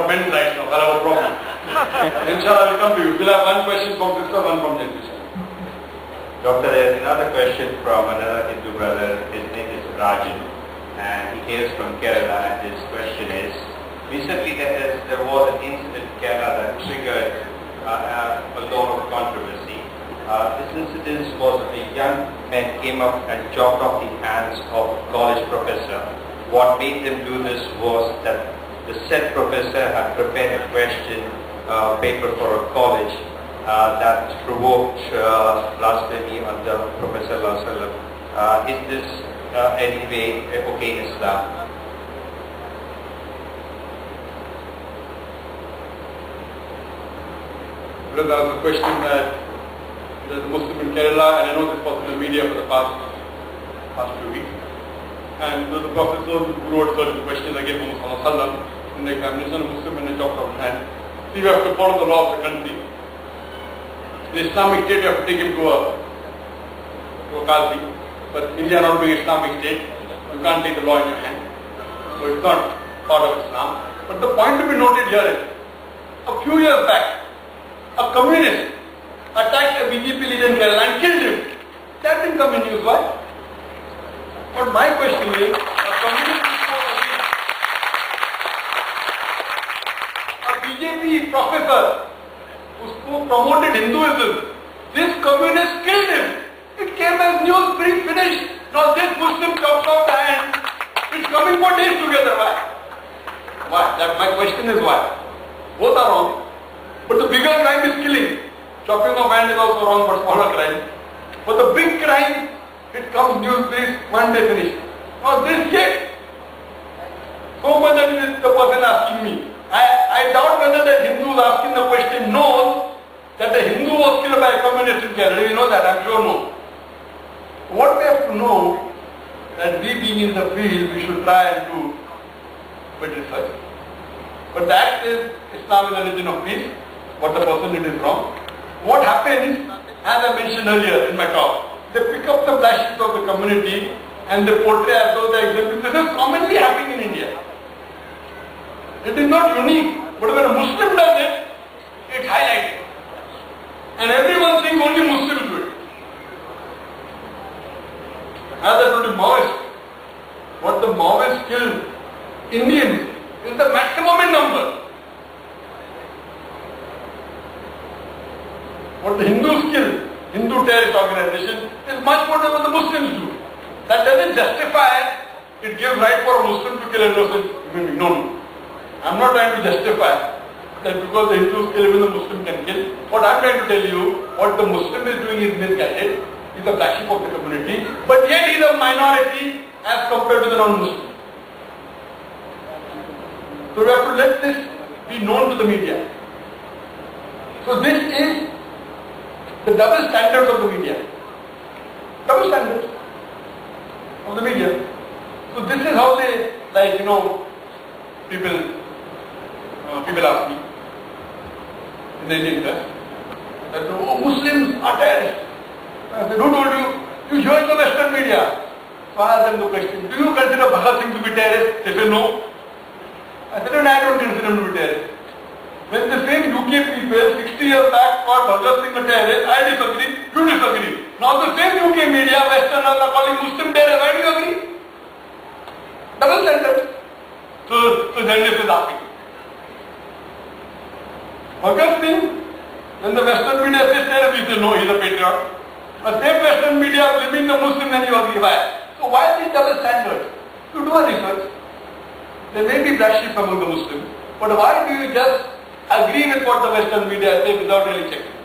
of men's rights now. I'll have a problem. Inshallah, I'll come to you. We'll have one question from Krishna, one from Jagdish. Doctor, there's another question from another Hindu brother. His name is Rajan and he hails from Kerala and his question is, recently there, is, there was an incident in Kerala that triggered uh, a lot of controversy. Uh, this incident was a young man came up and chopped off the hands of a college professor. What made them do this was that the said professor had prepared a question uh, paper for a college uh, that provoked uh, blasphemy the Professor uh, Is this uh, any way okay in Islam? Because there was a question that there's a Muslim in Kerala and I know this was in the media for the past, past few weeks. And the professor who wrote certain questions again from Muhammad in the examination, a Muslim and a chopped off hand. We have to follow the law of the country. The Islamic State, you have to take him to a, to a Qazi. But India not being Islamic State, you can't take the law in your hand. So it's not part of Islam. But the point to be noted here is, a few years back, a communist attacked a BJP leader in Kerala and killed him. That didn't come in news. Why? But my question is, a communist BJP professor उसको promoted Hinduism this communist killed him it came as news brief finish not this Muslim comes off hand it's coming for days together why why that my question is why both are wrong but the bigger crime is killing chopping off hand is also wrong but smaller crime but the big crime it comes news brief one day finish not this cake So much that the person asking me. I, I doubt whether the Hindu asking the question knows that the Hindu was killed by a communist in Kerala. You know that? I'm sure no. What we have to know that we being in the field, we should try and do bit research. But that is Islam is a religion of peace. What the person did is wrong. What happens, as I mentioned earlier in my talk, they pick up the black sheep of the community and they portray as though they exist. This is commonly happening in India. It is not unique, but when a Muslim does it, it's highlighted. And everyone thinks only Muslims do it. As I told you, Maoists, what the Maoists kill Indians is the maximum in number. What the Hindus kill, Hindu terrorist organization, is much more than what the Muslims do. That doesn't justify it gives right for a Muslim to kill innocent human being. No, no. I'm not trying to justify that because the Hindus kill, even the Muslim can kill. What I'm trying to tell you, what the Muslim is doing is misguided. He's a black sheep of the community, but yet he's a minority as compared to the non-Muslim. So we have to let this be known to the media. So this is the double standards of the media. Double standards of the media. So this is how they, like, you know, people uh, me in the Indian press that oh, Muslims are terrorists. I who told you? You join the Western media. So I asked them the question, do you consider Bhagat Singh to be terrorist? They said no. I said, no, I don't consider him to be terrorist. When the same UK people 60 years back called Bhagat Singh a terrorist, I disagree, you disagree. Now the same UK media, Westerners are calling Muslim terrorist, why do you agree? Double standard. So, so journalist is asking. When the Western media says terrorist, we say no, he's a patriot. But same Western media blaming the Muslim and you agree. Why? So why these double standards? You do a research. There may be black sheep among the Muslims, but why do you just agree with what the Western media say without really checking?